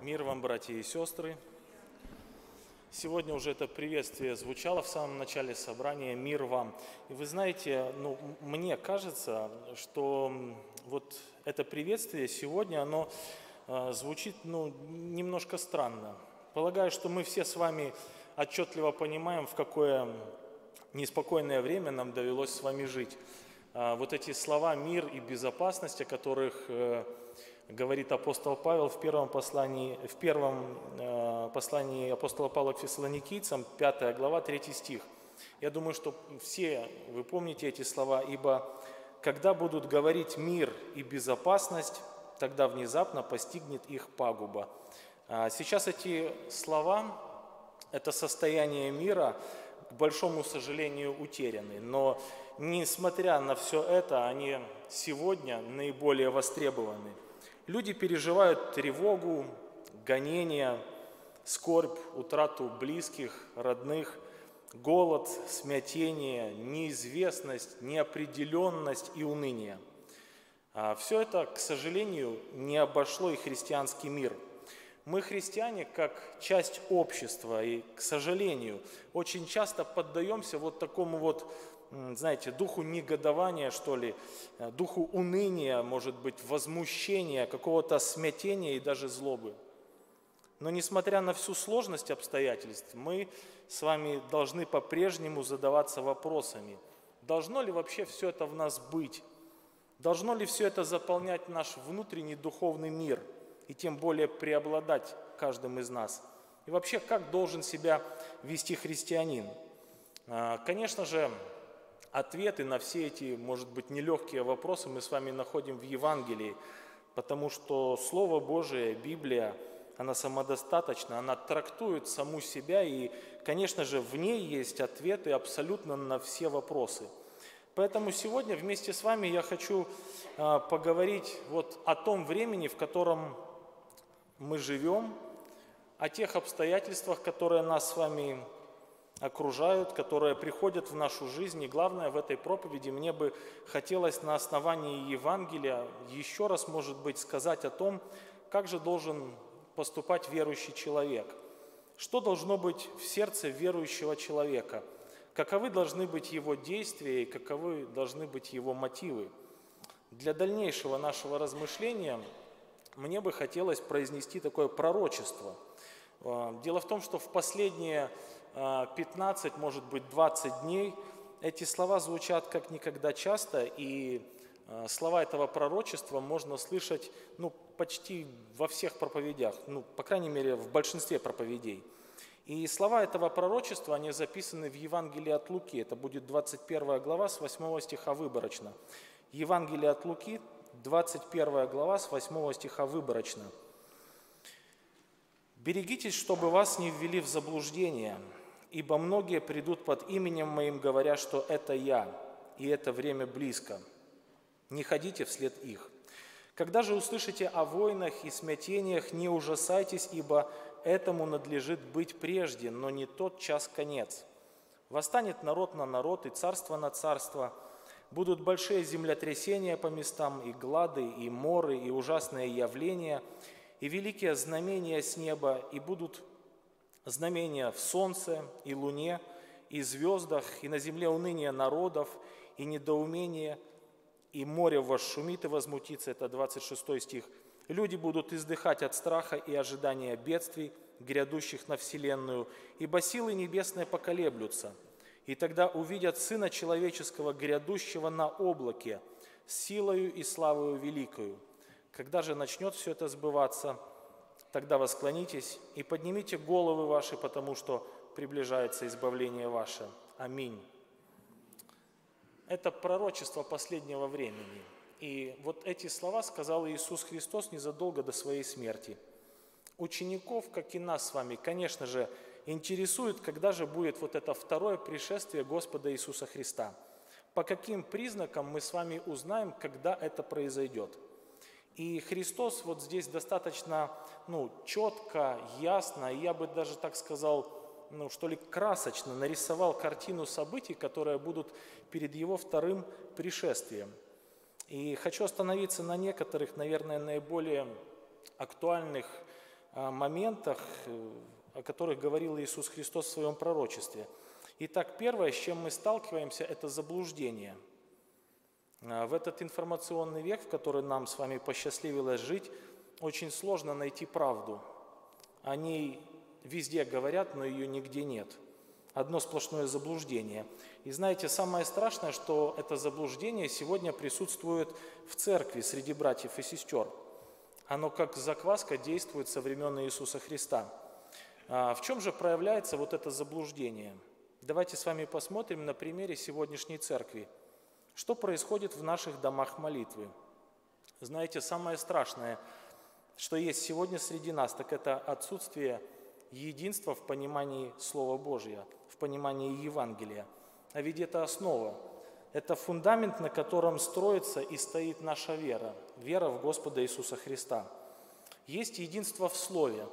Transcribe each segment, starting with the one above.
Мир вам, братья и сестры. Сегодня уже это приветствие звучало в самом начале собрания «Мир вам». И вы знаете, ну, мне кажется, что вот это приветствие сегодня, оно э, звучит ну, немножко странно. Полагаю, что мы все с вами отчетливо понимаем, в какое неспокойное время нам довелось с вами жить. Э, вот эти слова «мир» и «безопасность», о которых э, говорит апостол Павел в первом послании, в первом э, послании апостола Павла к фессалоникийцам, 5 глава, 3 стих. Я думаю, что все вы помните эти слова, ибо когда будут говорить мир и безопасность, тогда внезапно постигнет их пагуба. А сейчас эти слова, это состояние мира, к большому сожалению, утеряны. Но несмотря на все это, они сегодня наиболее востребованы – Люди переживают тревогу, гонения, скорбь, утрату близких, родных, голод, смятение, неизвестность, неопределенность и уныние. А все это, к сожалению, не обошло и христианский мир. Мы, христиане, как часть общества, и, к сожалению, очень часто поддаемся вот такому вот знаете, духу негодования, что ли, э, духу уныния, может быть, возмущения, какого-то смятения и даже злобы. Но несмотря на всю сложность обстоятельств, мы с вами должны по-прежнему задаваться вопросами, должно ли вообще все это в нас быть, должно ли все это заполнять наш внутренний духовный мир и тем более преобладать каждым из нас. И вообще, как должен себя вести христианин? А, конечно же, ответы на все эти, может быть, нелегкие вопросы мы с вами находим в Евангелии, потому что Слово Божие, Библия, она самодостаточна, она трактует саму себя, и, конечно же, в ней есть ответы абсолютно на все вопросы. Поэтому сегодня вместе с вами я хочу а, поговорить вот о том времени, в котором мы живем, о тех обстоятельствах, которые нас с вами окружают, которые приходят в нашу жизнь. И главное в этой проповеди мне бы хотелось на основании Евангелия еще раз, может быть, сказать о том, как же должен поступать верующий человек. Что должно быть в сердце верующего человека? Каковы должны быть его действия и каковы должны быть его мотивы? Для дальнейшего нашего размышления мне бы хотелось произнести такое пророчество. А, дело в том, что в последние 15, а, может быть 20 дней, эти слова звучат как никогда часто, и а, слова этого пророчества можно слышать ну, почти во всех проповедях, ну, по крайней мере, в большинстве проповедей. И слова этого пророчества, они записаны в Евангелии от Луки, это будет 21 глава с 8 стиха выборочно. Евангелие от Луки, 21 глава с 8 стиха выборочно. «Берегитесь, чтобы вас не ввели в заблуждение, Ибо многие придут под именем моим, говоря, что это я, и это время близко. Не ходите вслед их. Когда же услышите о войнах и смятениях, не ужасайтесь, ибо этому надлежит быть прежде, но не тот час конец. Восстанет народ на народ и царство на царство. Будут большие землетрясения по местам, и глады, и моры, и ужасные явления, и великие знамения с неба, и будут знамения в солнце и луне, и звездах, и на земле уныние народов, и недоумение, и море восшумит и возмутится. Это 26 стих. Люди будут издыхать от страха и ожидания бедствий, грядущих на вселенную, ибо силы небесные поколеблются. И тогда увидят Сына Человеческого, грядущего на облаке, силою и славою великою. Когда же начнет все это сбываться – Тогда восклонитесь и поднимите головы ваши, потому что приближается избавление ваше. Аминь. Это пророчество последнего времени. И вот эти слова сказал Иисус Христос незадолго до своей смерти. Учеников, как и нас с вами, конечно же, интересует, когда же будет вот это второе пришествие Господа Иисуса Христа. По каким признакам мы с вами узнаем, когда это произойдет – и Христос вот здесь достаточно ну, четко, ясно, я бы даже так сказал, ну, что ли, красочно нарисовал картину событий, которые будут перед Его вторым пришествием. И хочу остановиться на некоторых, наверное, наиболее актуальных моментах, э, о которых говорил Иисус Христос в своем пророчестве. Итак, первое, с чем мы сталкиваемся, это заблуждение. В этот информационный век, в который нам с вами посчастливилось жить, очень сложно найти правду. О ней везде говорят, но ее нигде нет. Одно сплошное заблуждение. И знаете, самое страшное, что это заблуждение сегодня присутствует в церкви среди братьев и сестер. Оно как закваска действует со времен Иисуса Христа. А в чем же проявляется вот это заблуждение? Давайте с вами посмотрим на примере сегодняшней церкви. Что происходит в наших домах молитвы? Знаете, самое страшное – что есть сегодня среди нас, так это отсутствие единства в понимании Слова Божьего, в понимании Евангелия. А ведь это основа, это фундамент, на котором строится и стоит наша вера, вера в Господа Иисуса Христа. Есть единство в Слове,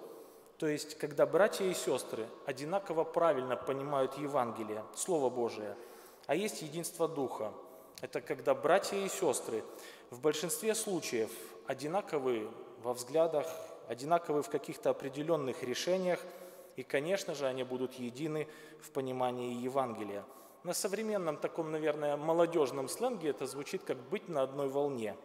то есть когда братья и сестры одинаково правильно понимают Евангелие, Слово Божие, а есть единство Духа. Это когда братья и сестры в большинстве случаев одинаковые во взглядах, одинаковы в каких-то определенных решениях, и, конечно же, они будут едины в понимании Евангелия. На современном таком, наверное, молодежном сленге это звучит как «быть на одной волне».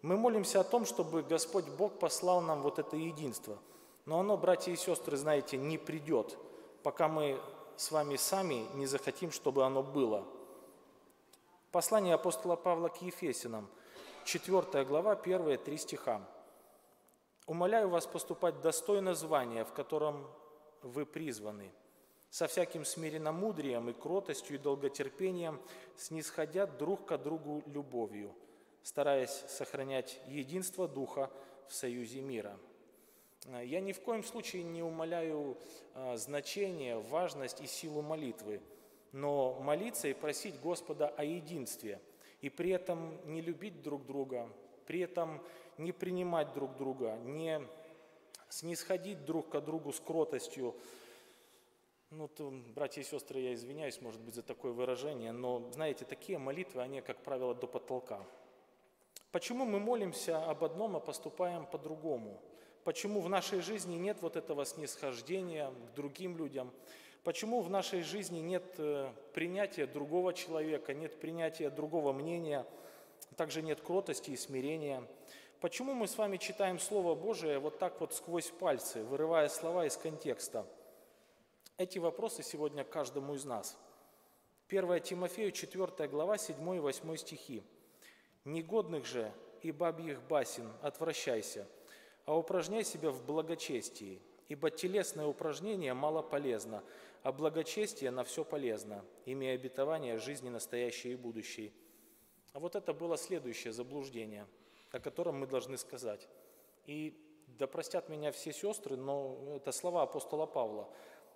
Мы молимся о том, чтобы Господь Бог послал нам вот это единство. Но оно, братья и сестры, знаете, не придет, пока мы с вами сами не захотим, чтобы оно было. Послание апостола Павла к Ефесинам, 4 глава, первые три стиха. Умоляю вас поступать достойно звания, в котором вы призваны, со всяким смиренномудрием и кротостью и долготерпением, снисходя друг к другу любовью, стараясь сохранять единство Духа в союзе мира. Я ни в коем случае не умоляю а, значение, важность и силу молитвы, но молиться и просить Господа о единстве, и при этом не любить друг друга, при этом не принимать друг друга, не снисходить друг к другу с кротостью. Ну, то, братья и сестры, я извиняюсь, может быть, за такое выражение, но, знаете, такие молитвы, они, как правило, до потолка. Почему мы молимся об одном, а поступаем по-другому? Почему в нашей жизни нет вот этого снисхождения к другим людям? Почему в нашей жизни нет э, принятия другого человека, нет принятия другого мнения, также нет кротости и смирения? Почему мы с вами читаем Слово Божие вот так вот сквозь пальцы, вырывая слова из контекста? Эти вопросы сегодня каждому из нас. 1 Тимофею 4 глава 7 и 8 стихи. «Негодных же и бабьих басен отвращайся, а упражняй себя в благочестии, ибо телесное упражнение мало полезно, а благочестие на все полезно, имея обетование жизни настоящей и будущей». А вот это было следующее заблуждение – о котором мы должны сказать. И да простят меня все сестры, но это слова апостола Павла.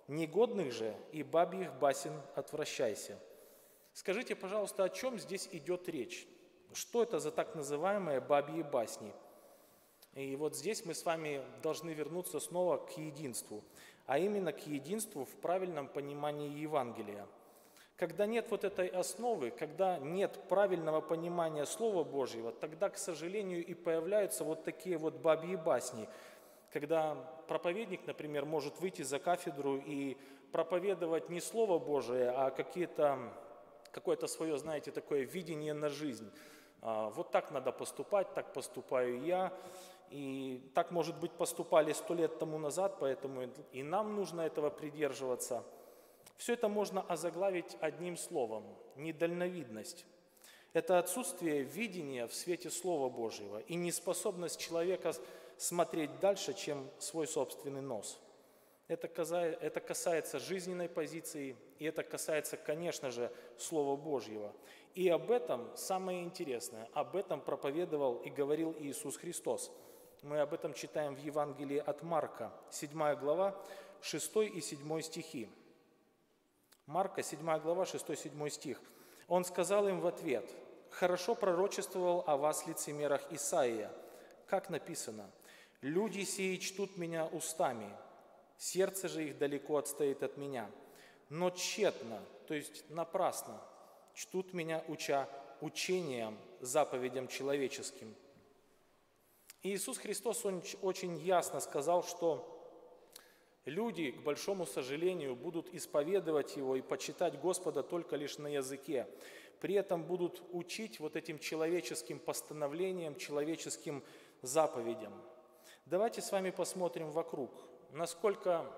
«Негодных же и бабьих басен отвращайся». Скажите, пожалуйста, о чем здесь идет речь? Что это за так называемые бабьи басни? И вот здесь мы с вами должны вернуться снова к единству, а именно к единству в правильном понимании Евангелия – когда нет вот этой основы, когда нет правильного понимания Слова Божьего, тогда, к сожалению, и появляются вот такие вот бабьи басни, когда проповедник, например, может выйти за кафедру и проповедовать не Слово Божие, а какие-то, какое-то свое, знаете, такое видение на жизнь. А, вот так надо поступать, так поступаю я. И так, может быть, поступали сто лет тому назад, поэтому и нам нужно этого придерживаться – все это можно озаглавить одним словом – недальновидность. Это отсутствие видения в свете Слова Божьего и неспособность человека смотреть дальше, чем свой собственный нос. Это касается жизненной позиции, и это касается, конечно же, Слова Божьего. И об этом самое интересное, об этом проповедовал и говорил Иисус Христос. Мы об этом читаем в Евангелии от Марка, 7 глава, 6 и 7 стихи. Марка, 7 глава, 6-7 стих. Он сказал им в ответ, «Хорошо пророчествовал о вас лицемерах Исаия, как написано, «Люди сии чтут меня устами, сердце же их далеко отстоит от меня, но тщетно, то есть напрасно, чтут меня, уча учением, заповедям человеческим». Иисус Христос он очень ясно сказал, что люди, к большому сожалению, будут исповедовать Его и почитать Господа только лишь на языке. При этом будут учить вот этим человеческим постановлениям, человеческим заповедям. Давайте с вами посмотрим вокруг, насколько,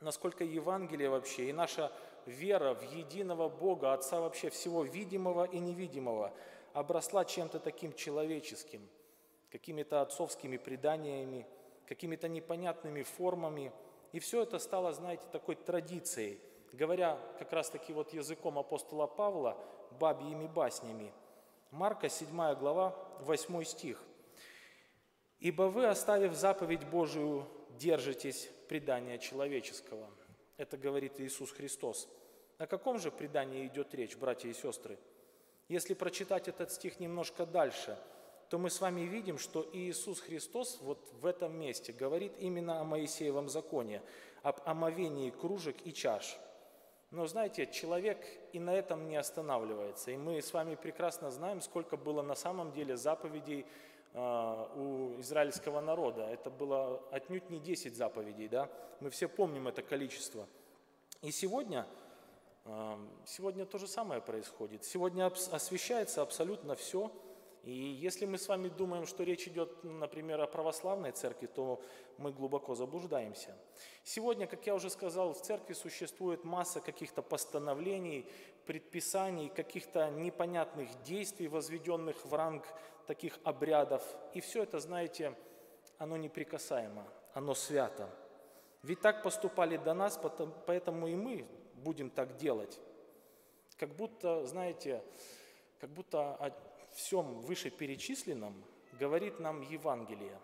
насколько Евангелие вообще и наша вера в единого Бога, Отца вообще всего видимого и невидимого, обросла чем-то таким человеческим, какими-то отцовскими преданиями, какими-то непонятными формами. И все это стало, знаете, такой традицией, говоря как раз-таки вот языком апостола Павла, бабьими баснями. Марка 7 глава, 8 стих. «Ибо вы, оставив заповедь Божию, держитесь предания человеческого». Это говорит Иисус Христос. О каком же предании идет речь, братья и сестры? Если прочитать этот стих немножко дальше, то мы с вами видим, что Иисус Христос вот в этом месте говорит именно о Моисеевом законе, об омовении кружек и чаш. Но знаете, человек и на этом не останавливается. И мы с вами прекрасно знаем, сколько было на самом деле заповедей а, у израильского народа. Это было отнюдь не 10 заповедей, да? Мы все помним это количество. И сегодня Сегодня то же самое происходит. Сегодня освещается абсолютно все. И если мы с вами думаем, что речь идет, например, о православной церкви, то мы глубоко заблуждаемся. Сегодня, как я уже сказал, в церкви существует масса каких-то постановлений, предписаний, каких-то непонятных действий, возведенных в ранг таких обрядов. И все это, знаете, оно неприкасаемо, оно свято. Ведь так поступали до нас, поэтому и мы будем так делать. Как будто, знаете, как будто всем вышеперечисленном говорит нам Евангелие.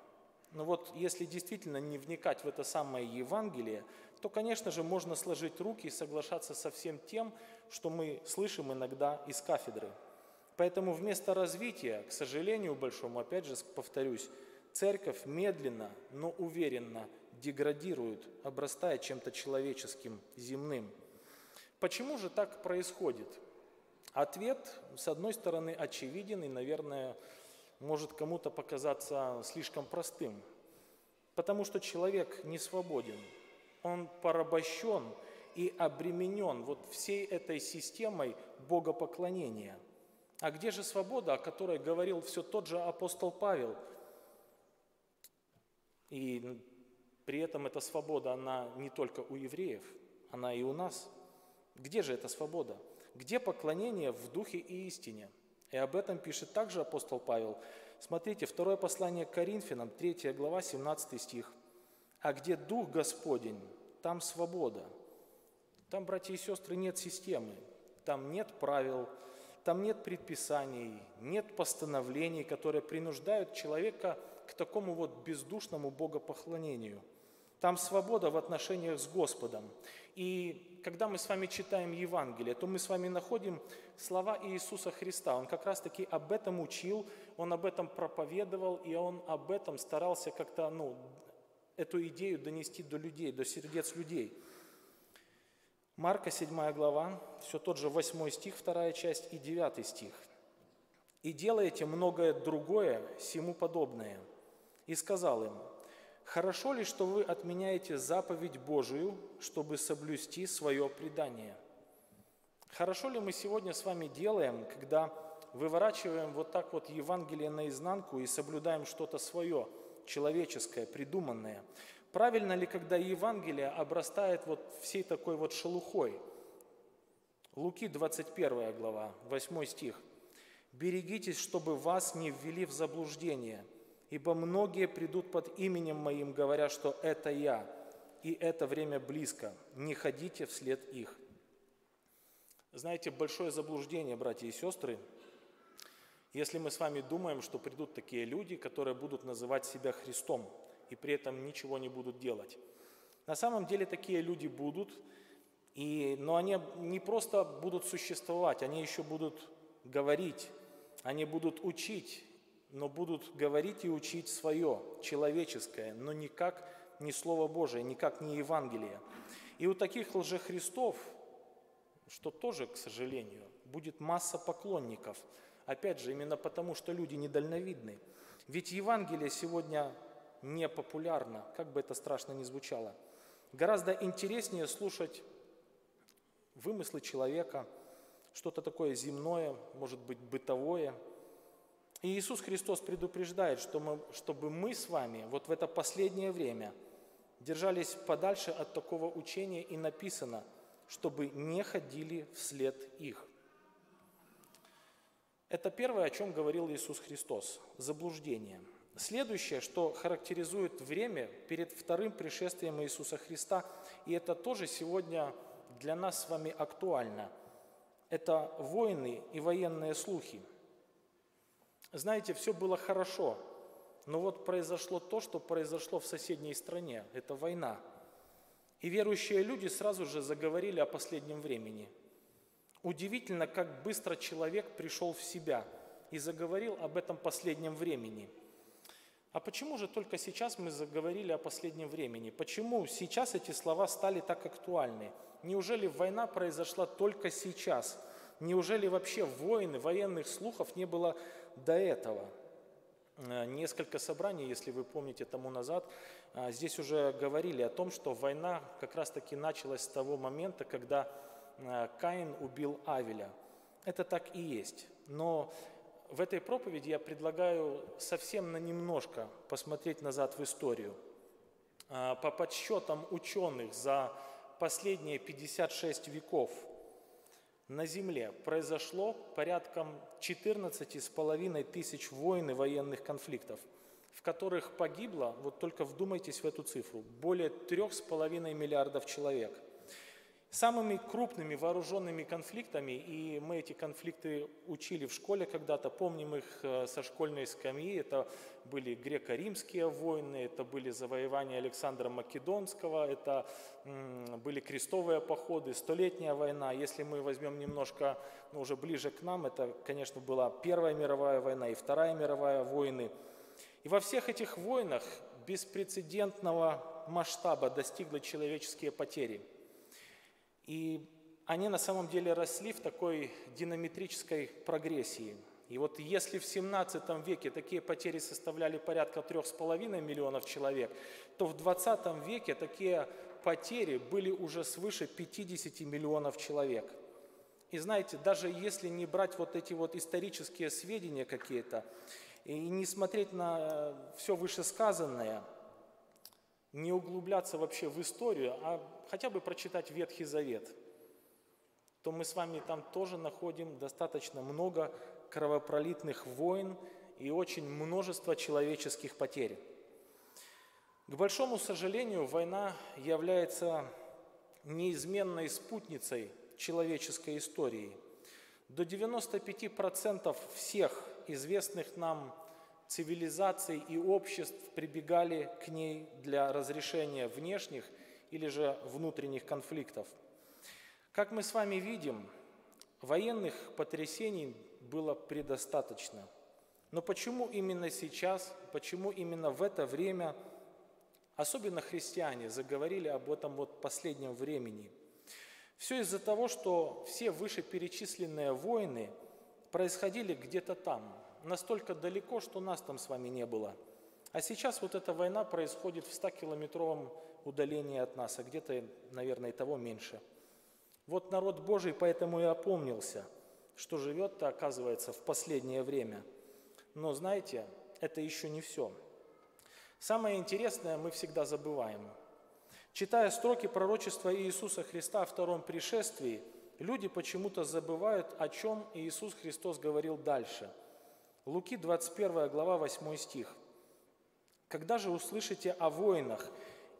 Но вот если действительно не вникать в это самое Евангелие, то, конечно же, можно сложить руки и соглашаться со всем тем, что мы слышим иногда из кафедры. Поэтому вместо развития, к сожалению большому, опять же повторюсь, церковь медленно, но уверенно деградирует, обрастая чем-то человеческим, земным – Почему же так происходит? Ответ, с одной стороны, очевиден и, наверное, может кому-то показаться слишком простым. Потому что человек не свободен, он порабощен и обременен вот всей этой системой богопоклонения. А где же свобода, о которой говорил все тот же апостол Павел? И при этом эта свобода, она не только у евреев, она и у нас – где же эта свобода? Где поклонение в духе и истине? И об этом пишет также апостол Павел. Смотрите, второе послание к Коринфянам, 3 глава, 17 стих. «А где Дух Господень, там свобода». Там, братья и сестры, нет системы, там нет правил, там нет предписаний, нет постановлений, которые принуждают человека к такому вот бездушному богопоклонению. Там свобода в отношениях с Господом. И когда мы с вами читаем Евангелие, то мы с вами находим слова Иисуса Христа. Он как раз-таки об этом учил, он об этом проповедовал, и он об этом старался как-то, ну, эту идею донести до людей, до сердец людей. Марка 7 глава, все тот же 8 стих, вторая часть и 9 стих. «И делаете многое другое, сему подобное». И сказал им, Хорошо ли, что вы отменяете заповедь Божию, чтобы соблюсти свое предание? Хорошо ли мы сегодня с вами делаем, когда выворачиваем вот так вот Евангелие наизнанку и соблюдаем что-то свое, человеческое, придуманное? Правильно ли, когда Евангелие обрастает вот всей такой вот шелухой? Луки 21 глава, 8 стих. «Берегитесь, чтобы вас не ввели в заблуждение – Ибо многие придут под именем Моим, говоря, что это Я, и это время близко. Не ходите вслед их. Знаете, большое заблуждение, братья и сестры, если мы с вами думаем, что придут такие люди, которые будут называть себя Христом и при этом ничего не будут делать. На самом деле такие люди будут, и, но они не просто будут существовать, они еще будут говорить, они будут учить, но будут говорить и учить свое, человеческое, но никак не Слово Божие, никак не Евангелие. И у таких лжехристов, что тоже, к сожалению, будет масса поклонников. Опять же, именно потому, что люди недальновидны. Ведь Евангелие сегодня не популярно, как бы это страшно ни звучало. Гораздо интереснее слушать вымыслы человека, что-то такое земное, может быть, бытовое. И Иисус Христос предупреждает, что мы, чтобы мы с вами вот в это последнее время держались подальше от такого учения и написано, чтобы не ходили вслед их. Это первое, о чем говорил Иисус Христос – заблуждение. Следующее, что характеризует время перед вторым пришествием Иисуса Христа, и это тоже сегодня для нас с вами актуально, это войны и военные слухи. Знаете, все было хорошо, но вот произошло то, что произошло в соседней стране. Это война. И верующие люди сразу же заговорили о последнем времени – Удивительно, как быстро человек пришел в себя и заговорил об этом последнем времени. А почему же только сейчас мы заговорили о последнем времени? Почему сейчас эти слова стали так актуальны? Неужели война произошла только сейчас? Неужели вообще войны, военных слухов не было до этого? Э, несколько собраний, если вы помните тому назад, э, здесь уже говорили о том, что война как раз-таки началась с того момента, когда Э, Каин убил Авеля. Это так и есть. Но в этой проповеди я предлагаю совсем на немножко посмотреть назад в историю. Э, по подсчетам ученых за последние 56 веков на Земле произошло порядком 14,5 тысяч войн и военных конфликтов, в которых погибло, вот только вдумайтесь в эту цифру, более 3,5 миллиардов человек – Самыми крупными вооруженными конфликтами, и мы эти конфликты учили в школе когда-то, помним их э, со школьной скамьи, это были греко-римские войны, это были завоевания Александра Македонского, это были крестовые походы, Столетняя война. Если мы возьмем немножко ну, уже ближе к нам, это, конечно, была Первая мировая война и Вторая мировая войны. И во всех этих войнах беспрецедентного масштаба достигли человеческие потери – и они на самом деле росли в такой динамитрической прогрессии. И вот если в 17 веке такие потери составляли порядка 3,5 миллионов человек, то в 20 веке такие потери были уже свыше 50 миллионов человек. И знаете, даже если не брать вот эти вот исторические сведения какие-то, и не смотреть на все вышесказанное, не углубляться вообще в историю, а хотя бы прочитать Ветхий Завет, то мы с вами там тоже находим достаточно много кровопролитных войн и очень множество человеческих потерь. К большому сожалению, война является неизменной спутницей человеческой истории. До 95% всех известных нам цивилизаций и обществ прибегали к ней для разрешения внешних или же внутренних конфликтов. Как мы с вами видим, военных потрясений было предостаточно. Но почему именно сейчас, почему именно в это время, особенно христиане, заговорили об этом вот последнем времени? Все из-за того, что все вышеперечисленные войны происходили где-то там, настолько далеко, что нас там с вами не было. А сейчас вот эта война происходит в 100-километровом удаление от нас, а где-то, наверное, и того меньше. Вот народ Божий поэтому и опомнился, что живет-то, оказывается, в последнее время. Но знаете, это еще не все. Самое интересное мы всегда забываем. Читая строки пророчества Иисуса Христа о втором пришествии, люди почему-то забывают, о чем Иисус Христос говорил дальше. Луки 21 глава 8 стих. «Когда же услышите о войнах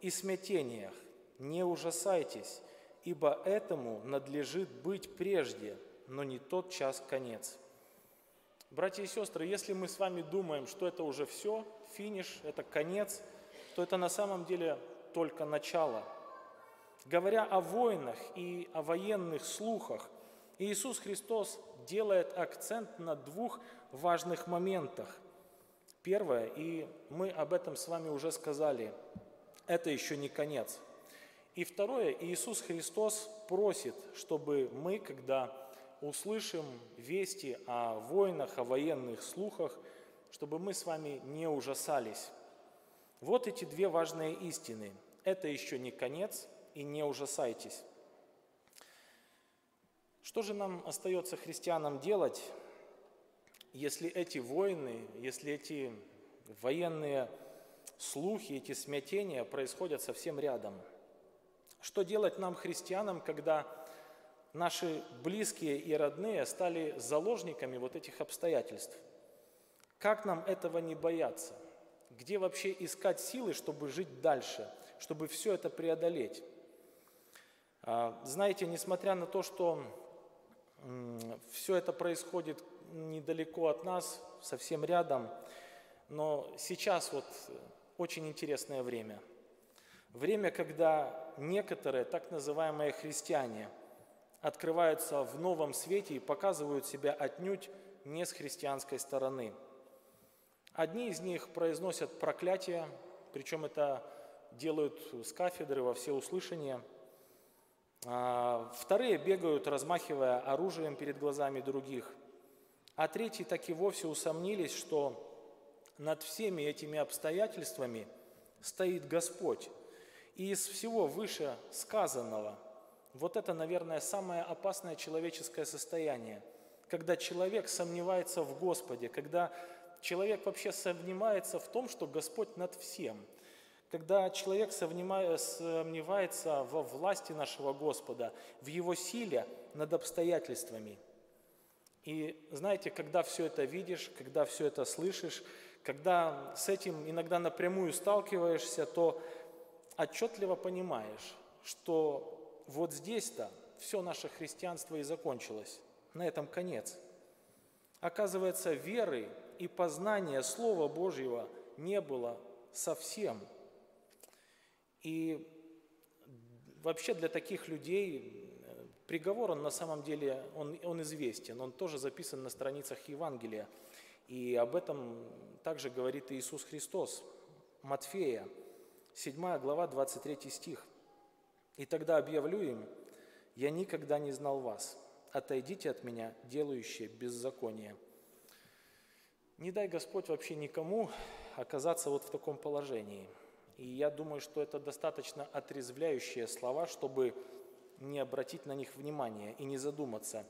и смятениях, не ужасайтесь, ибо этому надлежит быть прежде, но не тот час конец. Братья и сестры, если мы с вами думаем, что это уже все, финиш, это конец, то это на самом деле только начало. Говоря о войнах и о военных слухах, Иисус Христос делает акцент на двух важных моментах. Первое, и мы об этом с вами уже сказали, это еще не конец. И второе, Иисус Христос просит, чтобы мы, когда услышим вести о войнах, о военных слухах, чтобы мы с вами не ужасались. Вот эти две важные истины. Это еще не конец, и не ужасайтесь. Что же нам остается христианам делать, если эти войны, если эти военные слухи, эти смятения происходят совсем рядом? Что делать нам, христианам, когда наши близкие и родные стали заложниками вот этих обстоятельств? Как нам этого не бояться? Где вообще искать силы, чтобы жить дальше, чтобы все это преодолеть? А, знаете, несмотря на то, что все это происходит недалеко от нас, совсем рядом, но сейчас вот очень интересное время. Время, когда некоторые так называемые христиане открываются в новом свете и показывают себя отнюдь не с христианской стороны. Одни из них произносят проклятие, причем это делают с кафедры во всеуслышание – а, вторые бегают, размахивая оружием перед глазами других. А третьи так и вовсе усомнились, что над всеми этими обстоятельствами стоит Господь. И из всего выше сказанного, вот это, наверное, самое опасное человеческое состояние, когда человек сомневается в Господе, когда человек вообще сомневается в том, что Господь над всем – когда человек сомневается во власти нашего Господа, в Его силе над обстоятельствами. И знаете, когда все это видишь, когда все это слышишь, когда с этим иногда напрямую сталкиваешься, то отчетливо понимаешь, что вот здесь-то все наше христианство и закончилось. На этом конец. Оказывается, веры и познания Слова Божьего не было совсем – и вообще для таких людей э, приговор, он на самом деле, он, он известен, он тоже записан на страницах Евангелия. И об этом также говорит Иисус Христос, Матфея, 7 глава, 23 стих. «И тогда объявлю им, я никогда не знал вас, отойдите от меня, делающие беззаконие». Не дай Господь вообще никому оказаться вот в таком положении – и я думаю, что это достаточно отрезвляющие слова, чтобы не обратить на них внимания и не задуматься.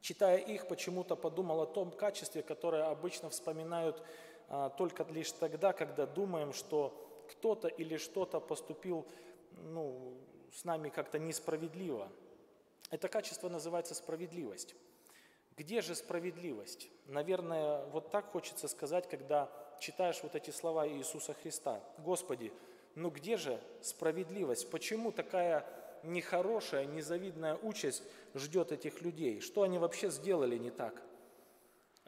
Читая их, почему-то подумал о том качестве, которое обычно вспоминают а, только лишь тогда, когда думаем, что кто-то или что-то поступил ну, с нами как-то несправедливо. Это качество называется справедливость. Где же справедливость? Наверное, вот так хочется сказать, когда читаешь вот эти слова Иисуса Христа. Господи, ну где же справедливость? Почему такая нехорошая, незавидная участь ждет этих людей? Что они вообще сделали не так?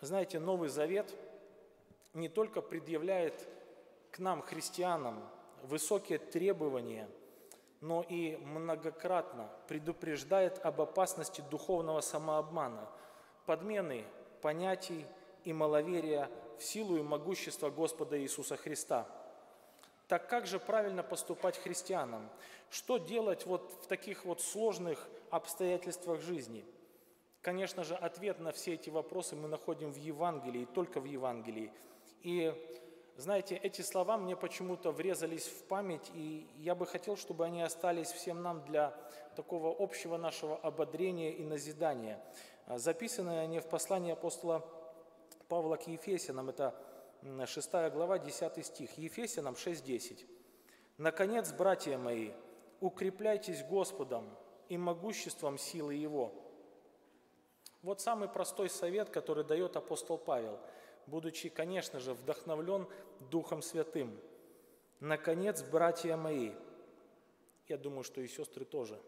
Знаете, Новый Завет не только предъявляет к нам, христианам, высокие требования, но и многократно предупреждает об опасности духовного самообмана, подмены понятий и маловерия в силу и могущество Господа Иисуса Христа. Так как же правильно поступать христианам? Что делать вот в таких вот сложных обстоятельствах жизни? Конечно же, ответ на все эти вопросы мы находим в Евангелии, только в Евангелии. И знаете, эти слова мне почему-то врезались в память, и я бы хотел, чтобы они остались всем нам для такого общего нашего ободрения и назидания. Записаны они в послании апостола Павла к Ефесянам, это 6 глава, 10 стих, Ефесянам 6.10. «Наконец, братья мои, укрепляйтесь Господом и могуществом силы Его». Вот самый простой совет, который дает апостол Павел, будучи, конечно же, вдохновлен Духом Святым. «Наконец, братья мои, я думаю, что и сестры тоже,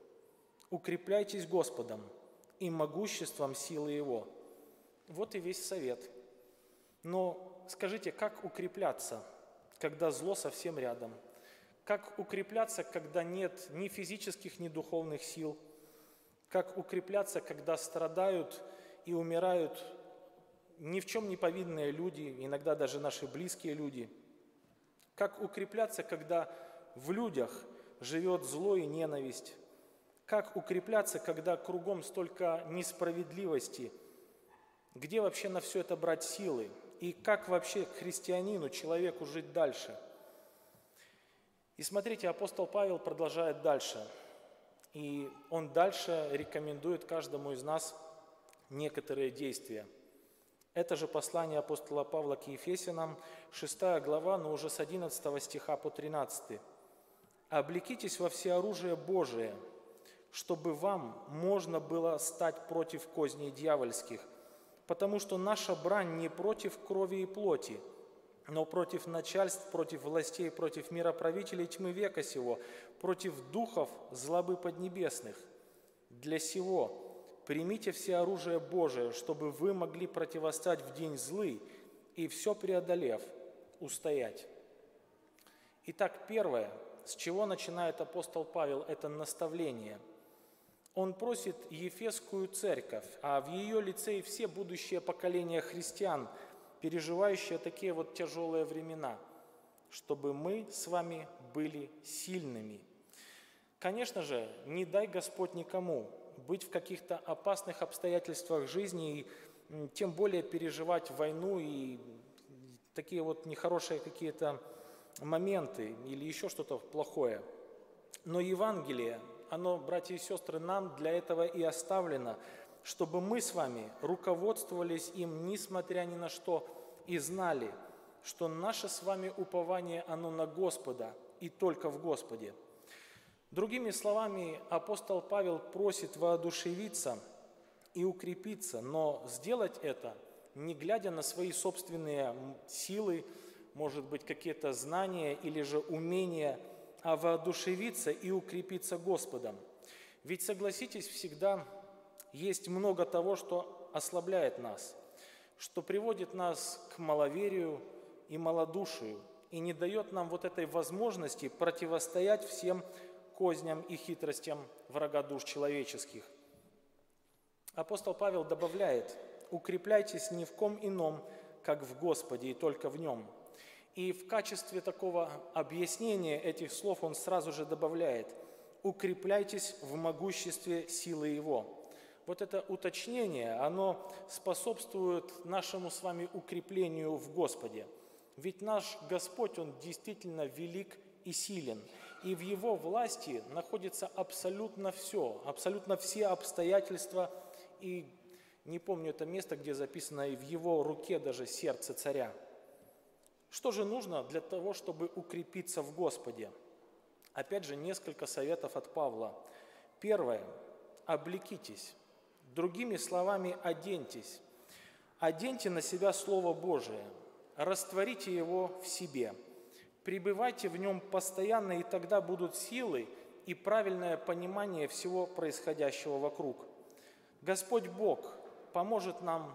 укрепляйтесь Господом и могуществом силы Его». Вот и весь совет – но скажите, как укрепляться, когда зло совсем рядом? Как укрепляться, когда нет ни физических, ни духовных сил? Как укрепляться, когда страдают и умирают ни в чем не повинные люди, иногда даже наши близкие люди? Как укрепляться, когда в людях живет зло и ненависть? Как укрепляться, когда кругом столько несправедливости? Где вообще на все это брать силы? И как вообще христианину, человеку жить дальше. И смотрите, апостол Павел продолжает дальше. И он дальше рекомендует каждому из нас некоторые действия. Это же послание апостола Павла к Ефесянам, 6 глава, но уже с 11 стиха по 13. «Облекитесь во всеоружие Божие, чтобы вам можно было стать против козней дьявольских, потому что наша брань не против крови и плоти, но против начальств, против властей, против мироправителей тьмы века сего, против духов злобы поднебесных. Для сего примите все оружие Божие, чтобы вы могли противостать в день злый и все преодолев, устоять. Итак, первое, с чего начинает апостол Павел, это наставление – он просит Ефесскую церковь, а в ее лице и все будущие поколения христиан, переживающие такие вот тяжелые времена, чтобы мы с вами были сильными. Конечно же, не дай Господь никому быть в каких-то опасных обстоятельствах жизни и тем более переживать войну и такие вот нехорошие какие-то моменты или еще что-то плохое. Но Евангелие, оно, братья и сестры, нам для этого и оставлено, чтобы мы с вами руководствовались им, несмотря ни на что, и знали, что наше с вами упование, оно на Господа и только в Господе. Другими словами, апостол Павел просит воодушевиться и укрепиться, но сделать это, не глядя на свои собственные силы, может быть, какие-то знания или же умения – а воодушевиться и укрепиться Господом. Ведь, согласитесь, всегда есть много того, что ослабляет нас, что приводит нас к маловерию и малодушию, и не дает нам вот этой возможности противостоять всем козням и хитростям врага душ человеческих. Апостол Павел добавляет, «Укрепляйтесь ни в ком ином, как в Господе и только в Нем». И в качестве такого объяснения этих слов он сразу же добавляет «укрепляйтесь в могуществе силы Его». Вот это уточнение, оно способствует нашему с вами укреплению в Господе. Ведь наш Господь, Он действительно велик и силен. И в Его власти находится абсолютно все, абсолютно все обстоятельства. И не помню это место, где записано, и в Его руке даже сердце царя – что же нужно для того, чтобы укрепиться в Господе? Опять же, несколько советов от Павла. Первое. Облекитесь. Другими словами, оденьтесь. Оденьте на себя Слово Божие. Растворите его в себе. Пребывайте в нем постоянно, и тогда будут силы и правильное понимание всего происходящего вокруг. Господь Бог поможет нам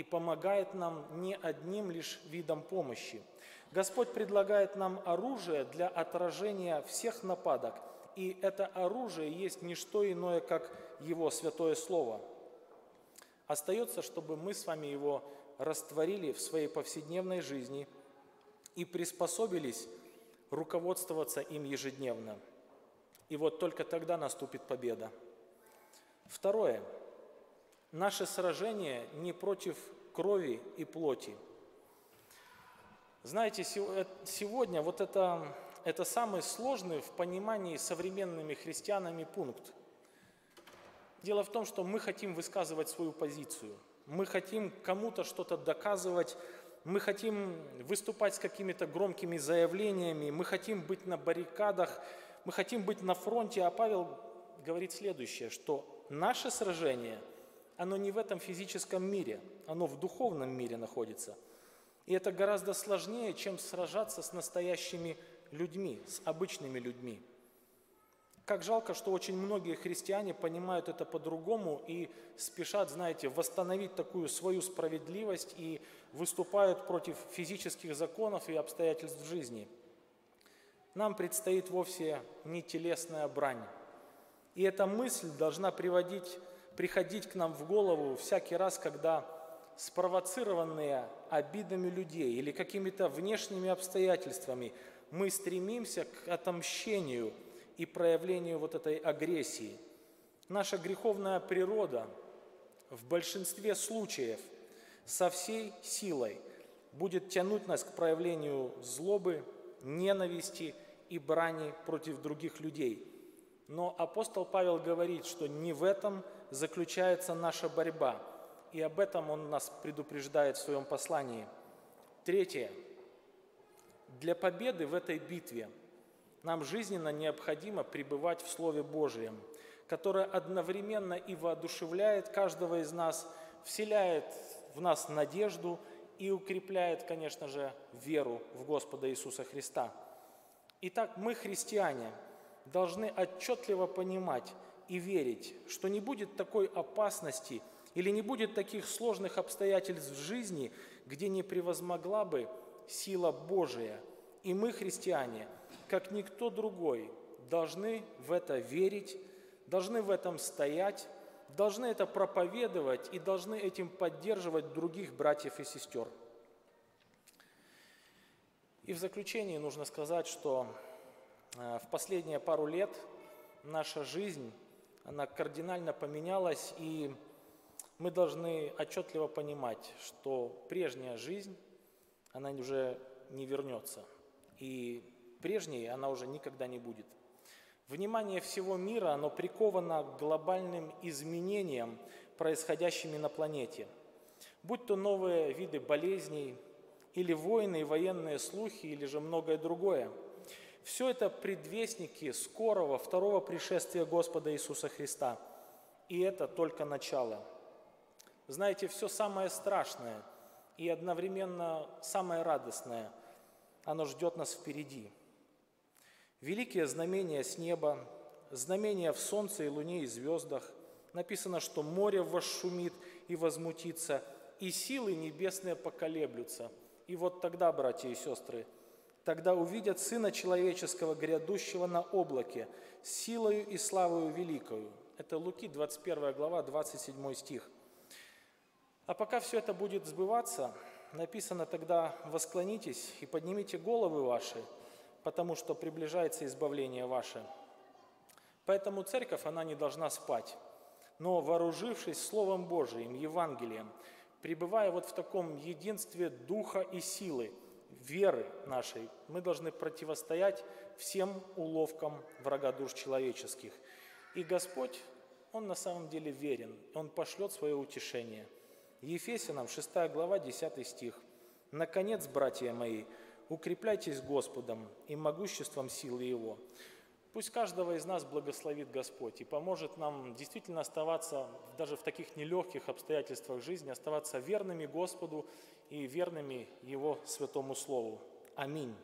и помогает нам не одним лишь видом помощи. Господь предлагает нам оружие для отражения всех нападок, и это оружие есть не что иное, как Его Святое Слово. Остается, чтобы мы с вами его растворили в своей повседневной жизни и приспособились руководствоваться им ежедневно. И вот только тогда наступит победа. Второе – Наше сражение не против крови и плоти. Знаете, э, сегодня вот это, это самый сложный в понимании современными христианами пункт. Дело в том, что мы хотим высказывать свою позицию, мы хотим кому-то что-то доказывать, мы хотим выступать с какими-то громкими заявлениями, мы хотим быть на баррикадах, мы хотим быть на фронте, а Павел говорит следующее, что наше сражение – оно не в этом физическом мире, оно в духовном мире находится. И это гораздо сложнее, чем сражаться с настоящими людьми, с обычными людьми. Как жалко, что очень многие христиане понимают это по-другому и спешат, знаете, восстановить такую свою справедливость и выступают против физических законов и обстоятельств жизни. Нам предстоит вовсе не телесная брань. И эта мысль должна приводить приходить к нам в голову всякий раз, когда спровоцированные обидами людей или какими-то внешними обстоятельствами мы стремимся к отомщению и проявлению вот этой агрессии. Наша греховная природа в большинстве случаев со всей силой будет тянуть нас к проявлению злобы, ненависти и брани против других людей. Но апостол Павел говорит, что не в этом заключается наша борьба, и об этом он нас предупреждает в своем послании. Третье. Для победы в этой битве нам жизненно необходимо пребывать в Слове Божьем, которое одновременно и воодушевляет каждого из нас, вселяет в нас надежду и укрепляет, конечно же, веру в Господа Иисуса Христа. Итак, мы, христиане, должны отчетливо понимать и верить, что не будет такой опасности или не будет таких сложных обстоятельств в жизни, где не превозмогла бы сила Божия. И мы, христиане, как никто другой, должны в это верить, должны в этом стоять, должны это проповедовать и должны этим поддерживать других братьев и сестер. И в заключение нужно сказать, что э, в последние пару лет наша жизнь, она кардинально поменялась, и мы должны отчетливо понимать, что прежняя жизнь, она уже не вернется, и прежней она уже никогда не будет – Внимание всего мира, оно приковано к глобальным изменениям, происходящими на планете. Будь то новые виды болезней, или войны военные слухи, или же многое другое. Все это предвестники скорого второго пришествия Господа Иисуса Христа. И это только начало. Знаете, все самое страшное и одновременно самое радостное, оно ждет нас впереди – Великие знамения с неба, знамения в солнце и луне и звездах. Написано, что море восшумит и возмутится, и силы небесные поколеблются. И вот тогда, братья и сестры, тогда увидят Сына Человеческого, грядущего на облаке, силою и славою великою. Это Луки, 21 глава, 27 стих. А пока все это будет сбываться, написано тогда «Восклонитесь и поднимите головы ваши, потому что приближается избавление ваше. Поэтому церковь, она не должна спать, но вооружившись Словом Божиим, Евангелием, пребывая вот в таком единстве духа и силы, веры нашей, мы должны противостоять всем уловкам врага душ человеческих. И Господь, Он на самом деле верен, Он пошлет свое утешение. Ефесянам 6 глава 10 стих. «Наконец, братья мои, укрепляйтесь Господом и могуществом силы Его. Пусть каждого из нас благословит Господь и поможет нам действительно оставаться даже в таких нелегких обстоятельствах жизни, оставаться верными Господу и верными Его святому Слову. Аминь.